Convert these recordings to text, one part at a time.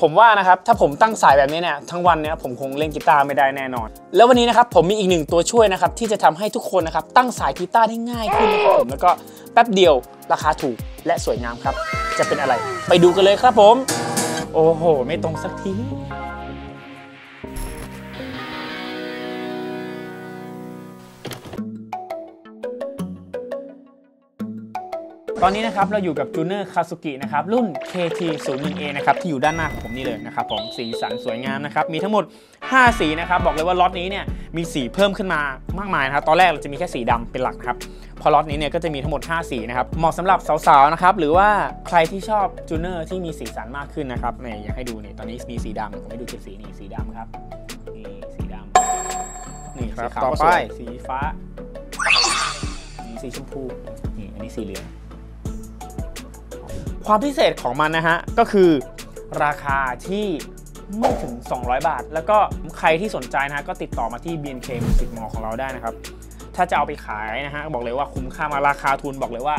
ผมว่านะครับถ้าผมตั้งสายแบบนี้เนี่ยทั้งวันเนี่ยผมคงเล่นกีตาร์ไม่ได้แน่นอน แล้ววันนี้นะครับผมมีอีกหนึ่งตัวช่วยนะครับที่จะทำให้ทุกคนนะครับตั้งสายกีตาร์ได้ง่ายขึ้นนะครับผมแล้วก็แป๊บเดียวราคาถูกและสวยงามครับ จะเป็นอะไร ไปดูกันเลยครับผม โอ้โห ไม่ตรงสักที ตอนนี้นะครับเราอยู่กับ tuner Kazuki นะครับรุ่น KT01A นะครับที่อยู่ด้านหน้าของผมนี่เลยนะครับผมสีสันสวยงามนะครับมีทั้งหมด 5 สีนะครับบอกเลยว่าล็อตนี้เนี่ยมีสีเพิ่มขึ้นมามากมายนะครับตอนแรกเราจะมีแค่สีดำเป็นหลักครับพอล็อตนี้เนี่ยก็จะมีทั้งหมด 5 สีนะครับเหมาะสำหรับสาวๆนะครับหรือว่าใครที่ชอบ tuner ที่มีสีสันมากขึ้นนะครับเนี่ยอยากให้ดูเนี่ยตอนนี้มีสีดำผมให้ดูเป็นสีนี่สีดำครับนี่สีดำนี่ครับสีขาวต่อก็สไปวยสีฟ้านี่สีชมพูนี่อันนี้สีเหลือง ความพิเศษของมันนะฮะ ก็คือราคาที่ไม่ถึง 200 บาท แล้วก็ใครที่สนใจนะฮะก็ติดต่อมาที่ BNK Music Mall ของเราได้นะครับ ถ้าจะเอาไปขายนะฮะบอกเลยว่าคุ้มค่ามาราคาทุนบอกเลยว่า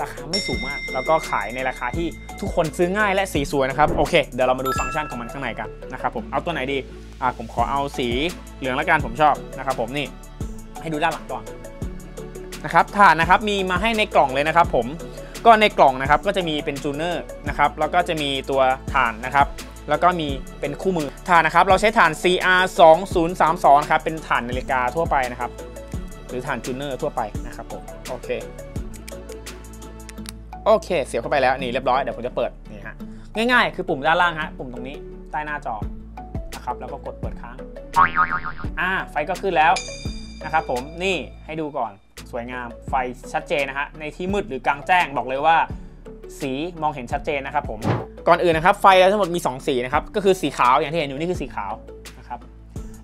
ราคาไม่สูงมาก แล้วก็ขายในราคาที่ทุกคนซื้อง่ายและสีสวยนะครับ โอเค เดี๋ยวเรามาดูฟังก์ชันของมันข้างในกันนะครับผมเอาตัวไหนดีอ่าผมขอเอาสีเหลืองละกันผมชอบนะครับผมนี่ให้ดูด้านหลังก่อนนะครับถ่านนะครับมีมาให้ในกล่องเลยนะครับผม ก็ในกล่องนะครับก็จะมีเป็น tuner นะครับแล้วก็จะมีตัวถ่านนะครับแล้วก็มีเป็นคู่มือถ่านนะครับ เราใช้ถ่าน CR 2032นะครับเป็นถ่านนาฬิกาทั่วไปนะครับ หรือถ่าน tuner ทั่วไปนะครับผมโอเคโอเค เสียบเข้าไปแล้วนี่เรียบร้อยเดี๋ยวผมจะเปิดนี่ฮะง่ายๆ คือปุ่มด้านล่างฮะปุ่มตรงนี้ใต้หน้าจอนะครับแล้วก็กดเปิดค้างอ่าไฟก็ขึ้นแล้วนะครับผมนี่ให้ดูก่อน สวยงาม ไฟชัดเจนนะฮะ ในที่มืดหรือกลางแจ้งบอกเลยว่า สีมองเห็นชัดเจนนะครับผม ก่อนอื่นนะครับไฟเราทั้งหมดมี 2 สีนะครับ ก็คือสีขาวอย่างที่เห็นอยู่นี่คือสีขาวนะครับ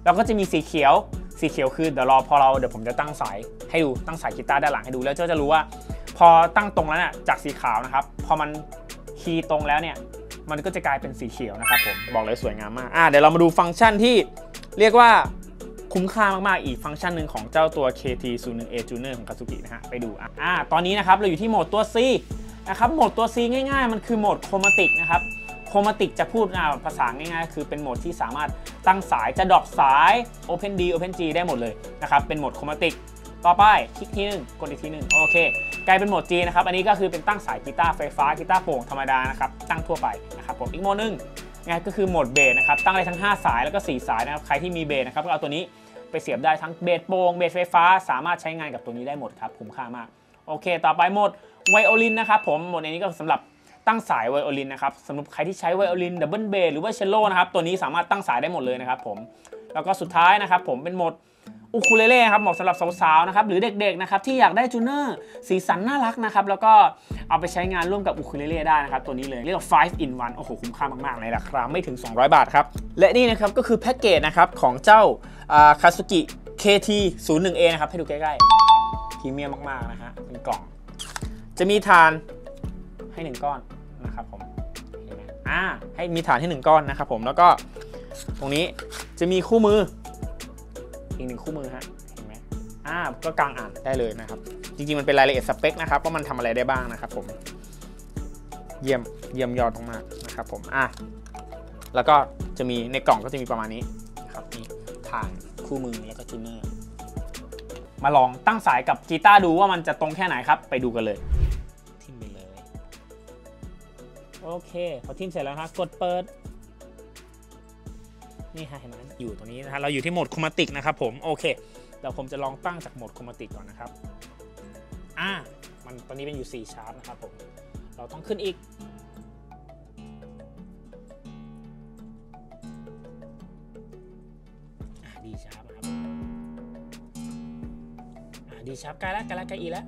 แล้วก็จะมีสีเขียว สีเขียวคือเดี๋ยวรอพอเราเดี๋ยวผมจะตั้งสายให้ดู ตั้งสายกีตาร์ด้านหลังให้ดูแล้วก็จะรู้ว่า พอตั้งตรงแล้วเนี่ยจากสีขาวนะครับ พอมันคีย์ตรงแล้วเนี่ย มันก็จะกลายเป็นสีเขียวนะครับผม บอกเลยสวยงามมาก อะเดี๋ยวเรามาดูฟังก์ชันที่เรียกว่า คุ้มค่ามาก ๆ อีกฟังก์ชันหนึ่งของเจ้าตัว KT01A Tuner ของ Kazuki นะฮะ ไปดูอะอ่าตอนนี้นะครับเราอยู่ที่โหมดตัว C นะครับโหมดตัว C ง่าย ๆ มันคือโหมดโครมาติกนะครับโครมาติกจะพูดภาษาง่ายๆ คือเป็นโหมดที่สามารถตั้งสายจะดรอปสาย Open D Open G ได้หมดเลยนะครับเป็นโหมดโครมาติกต่อไปคลิกทีหนึงกดอีกทีหนึ่งโอเค กลายเป็นโหมด G นะครับ อันนี้ก็คือเป็นตั้งสายกีตาร์ไฟฟ้ากีตาร์โปร่งธรรมดานะครับตั้งทั่วไปนะครับผมอีกโหมดหนึงนะก็คือโหมดเบสนะครับตั้งได้ทั้ง 5 สายแล้วก็ 4 สายนะครับใครที่มีเบสนะครับก็เอาตัวนี้ ไปเสียบได้ทั้งเบสโปร่งเบสไฟฟ้า สามารถใช้งานกับตัวนี้ได้หมดครับคุ้มค่ามาก โอเค ต่อไปโหมดไวโอลินนะครับผมโหมดนี้ก็สำหรับตั้งสายไวโอลินนะครับสำหรับใครที่ใช้ไวโอลินดับเบิลเบสหรือว่าเชลโลนะครับตัวนี้สามารถตั้งสายได้หมดเลยนะครับผมแล้วก็สุดท้ายนะครับผมเป็นโหมด อูคูเลเล่ครับเหมาะสำหรับสาวๆนะครับหรือเด็กๆนะครับที่อยากได้ tuner สีสันน่ารักนะครับแล้วก็เอาไปใช้งานร่วมกับอูคูเลเล่ได้นะครับตัวนี้เลยเรียกว่า 5 in 1โอ้โหคุ้มค่ามากๆในราคาไม่ถึง 200 บาทครับและนี่นะครับก็คือแพ็กเกจนะครับของเจ้า Kazuki KT01A นะครับให้ดูใกล้ๆพรีเมียมมากๆนะฮะเป็นกล่อง จะมีถ่านให้1ก้อนนะครับผมเห็นไหมอ่าให้มีถ่านให้1ก้อนนะครับผมแล้วก็ตรงนี้จะมีคู่มือ อีกหนึ่งคู่มือฮะเห็นไหมอ่าก็กลางอ่านได้เลยนะครับ จริงๆมันเป็นรายละเอียดสเปคนะครับว่ามันทำอะไรได้บ้างนะครับผมเยี่ยมเยี่ยมยอดมากๆนะครับผมอะแล้วก็จะมีในกล่องก็จะมีประมาณนี้นะครับนี่ฐานคู่มือแล้วก็จูเนอร์มาลองตั้งสายกับกีตาร์ดูว่ามันจะตรงแค่ไหนครับ ไปดูกันเลยทิมไปเลย โอเค พอทิมเสร็จแล้วครับกดเปิด นี่ฮะเห็นไหมอยู่ตรงนี้นะฮะเราอยู่ที่โหมด chromatic นะครับผมโอเคเดี๋ยวผมจะลองตั้งจากโหมด chromatic ก่อนนะครับอ่ามันตอนนี้เป็นอยู่ C sharp นะครับผมเราต้องขึ้นอีก D sharp นะครับ D sharp ใกล้แล้วใกล้แล้วใกล้ E แล้ว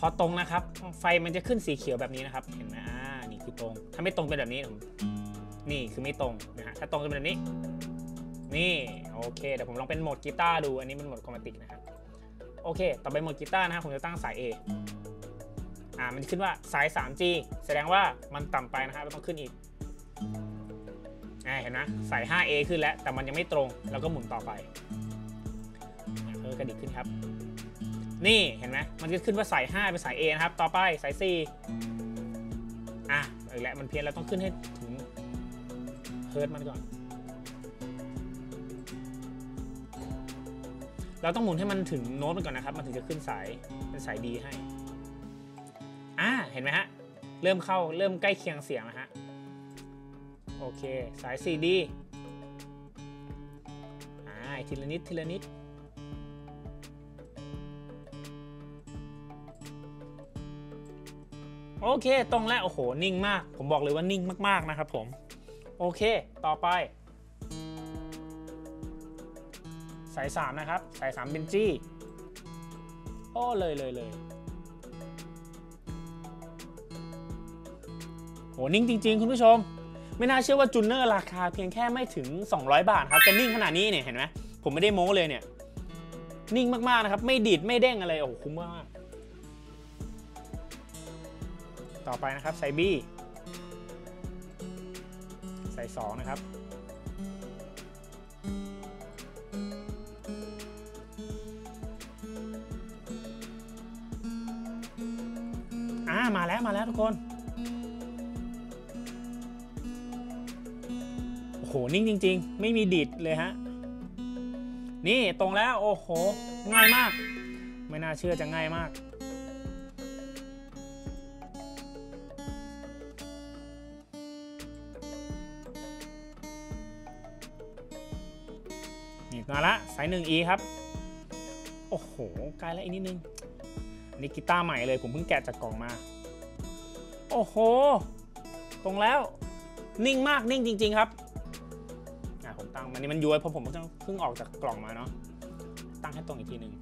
พอตรงนะครับ ไฟมันจะขึ้นสีเขียวแบบนี้นะครับ เห็นไหมอ่านี่คือตรง ถ้าไม่ตรงเป็นแบบนี้ผมนี่คือไม่ตรงนะฮะถ้าตรงจะเป็นแบบนี้ นี่โอเคเดี๋ยวผมลองเป็นโหมดกีตาร์ดูอันนี้เป็นโหมดคอมมติกนะครับโอเค ต่อไปโหมดกีตาร์นะครับผมจะตั้งสาย A อ่ามันขึ้นว่าสาย 3G แสดงว่ามันต่ำไปนะครับเราต้องขึ้นอีกอ่าเห็นไหมใส่ 5A ขึ้นแล้ว แต่มันยังไม่ตรง แล้วก็หมุนต่อไปเออกระดิกขึ้นครับ นี่เห็นไหมมันก็ขึ้นว่าสาย 5 เป็นสาย A นะครับ ต่อไปสาย 4 อะอีกแล้วมันเพี้ยนแล้วต้องขึ้นให้ถึงเฮิร์ตมันก่อน เราต้องหมุนให้มันถึงโน้ตมันก่อนนะครับ มันถึงจะขึ้นสายเป็นสาย D ให้ อ่าเห็นไหมฮะ เริ่มเข้าเริ่มใกล้เคียงเสียงแล้วฮะ โอเค สาย CD อ่าทีละนิดทีละนิด โอเค ตรงแล้วโอ้โห นิ่งมาก ผมบอกเลยว่านิ่งมากๆนะครับผม โอเค ต่อไป สาย 3 นะครับ สาย 3 เป็นจี้โอ้เลยเลยเลยโห นิ่งจริง ๆ คุณผู้ชม ไม่น่าเชื่อว่าจูเนอร์ราคาเพียงแค่ไม่ถึง 200 บาทครับ จะนิ่งขนาดนี้เนี่ย เห็นไหม ผมไม่ได้โม้เลยเนี่ย นิ่งมาก ๆ นะครับ ไม่ดีด ไม่เด้งอะไร โอ้โห คุ้มมาก ต่อไปนะครับใส่ B ใส่2นะครับ อ่า มาแล้วมาแล้วทุกคน โอ้โห นิ่งจริง ๆ ไม่มีดิดเลยฮะ นี่ตรงแล้ว โอ้โห ง่ายมาก ไม่น่าเชื่อจะง่ายมาก มาละสาย 1E ครับ โอ้โหใกล้แล้วอีกนิดนึงอันนี้กีตาร์ใหม่เลยผมเพิ่งแกะจากกล่องมา โอ้โห ตรงแล้วนิ่งมากนิ่งจริง ๆ ครับอะผมตั้งมันนี่มันย้วยเพราะผมเพิ่งเพิ่งออกจากกล่องมาเนาะตั้งให้ตรงอีกทีหนึ่ง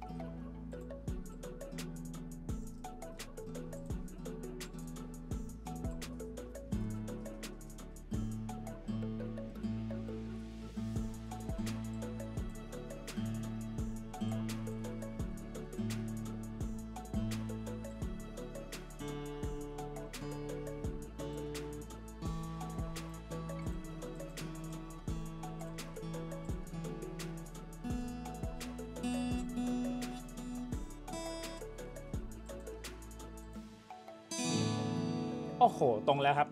โอ้โห ตรงแล้วครับ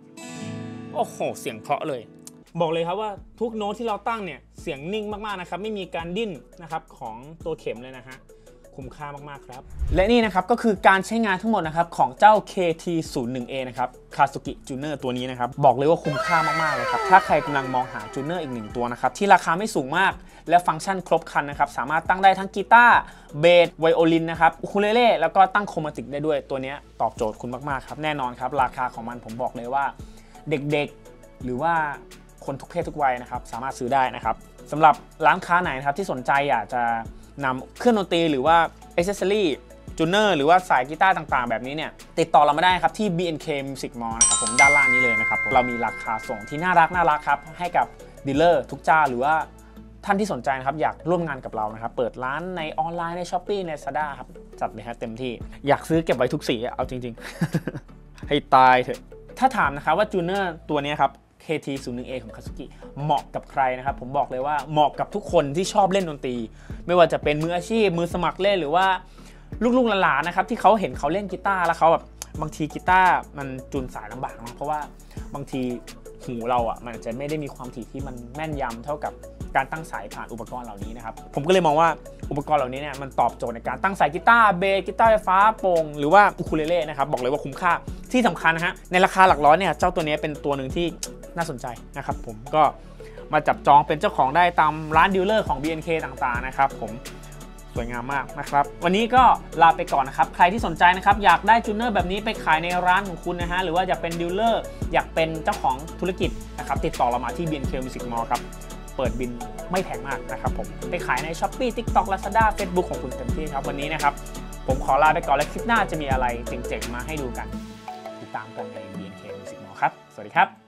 โอ้โห เสียงเพราะเลย บอกเลยครับว่าทุกโน้ตที่เราตั้งเนี่ย เสียงนิ่งมากๆนะครับ ไม่มีการดิ้นนะครับของตัวเข็มเลยนะฮะ คุ้มค่ามากๆครับ และนี่นะครับก็คือการใช้งานทั้งหมดนะครับของเจ้า KT01A นะครับ Kazuki tuner ตัวนี้นะครับบอกเลยว่าคุ้มค่ามากๆเลยครับถ้าใครกำลังมองหา tuner อีกหนึ่งตัวนะครับที่ราคาไม่สูงมากและฟังก์ชันครบครันนะครับสามารถตั้งได้ทั้งกีตาร์เบสไวโอลินนะครับอูคูเลเล่แล้วก็ตั้ง chromatic ได้ด้วยตัวนี้ตอบโจทย์คุณมากๆครับแน่นอนครับราคาของมันผมบอกเลยว่าเด็กๆหรือว่าคนทุกเพศทุกวัยนะครับสามารถซื้อได้นะครับสำหรับร้านค้าไหนนะครับที่สนใจอยากจะ นำเครื่องดนตรีหรือว่าอ c เซ s ซอรี่จูเนอร์หรือว่าสายกีตาร์ต่างๆ แบบนี้เนี่ย ติดต่อเรามาได้ครับที่ BNK Music Mall นะครับผมด้านล่างนี้เลยนะครับเรามีราคาส่งที่น่ารักน่ารักครับ ให้กับ dealer ทุกเจ้าหรือว่าท่านที่สนใจนะครับ อยากร่วมงานกับเรานะครับ เปิดร้านในออนไลน์ใน Shopee ใน Lazada ครับ จัดเลยฮะเต็มที่อยากซื้อเก็บไว้ทุกสีเอาจริง ๆ ให้ตายเถอะถ้าถามนะครับว่าจูเนอร์ตัวนี้ครับ KT01A ของคา s ุกิเหมาะกับใครนะครับ ผมบอกเลยว่าเหมาะกับทุกคนที่ชอบเล่นดนตรี ไม่ว่าจะเป็นมืออาชีพ มือสมัครเล่นหรือว่าลูกๆหลานๆนะครับที่เขาเห็นเขาเล่นกีตาร์แล้วเขาแบบบางทีกีตาร์มันจูนสายลำบากเนาะเพราะว่าบางทีหูเราอะมันอาจจะไม่ได้มีความถี่ที่มันแม่นยำเท่ากับการตั้งสายผ่านอุปกรณ์เหล่านี้นะครับผมก็เลยมองว่าอุปกรณ์เหล่านี้เนี่ยมันตอบโจทย์ในการตั้งสายกีตาร์เบสกีตาร์ไฟฟ้าโปร่งหรือว่าอูคูเลเล่นะครับบอกเลยว่าคุ้มค่า ที่สำคัญนะฮะในราคาหลักร้อยเนี่ยเจ้าตัวนี้เป็นตัวหนึ่งที่น่าสนใจนะครับผมก็มาจับจองเป็นเจ้าของได้ตามร้าน dealer ของ BNK ต่างๆนะครับผมสวยงามมากนะครับ วันนี้ก็ลาไปก่อนนะครับ ใครที่สนใจนะครับ อยากได้ tuner แบบนี้ไปขายในร้านของคุณนะฮะ หรือว่าอยากเป็น dealer อยากเป็นเจ้าของธุรกิจนะครับ ติดต่อเรามาที่ BNK Music Mall ครับ เปิดบินไม่แพงมากนะครับผม ไปขายใน Shopee TikTok Lazada Facebook ของคุณเต็มที่ครับ วันนี้นะครับ ผมขอลาไปก่อนและคลิปหน้าจะมีอะไรเจ๋งๆมาให้ดูกัน ติดตามกันใน BNK Music Mall ครับ สวัสดีครับ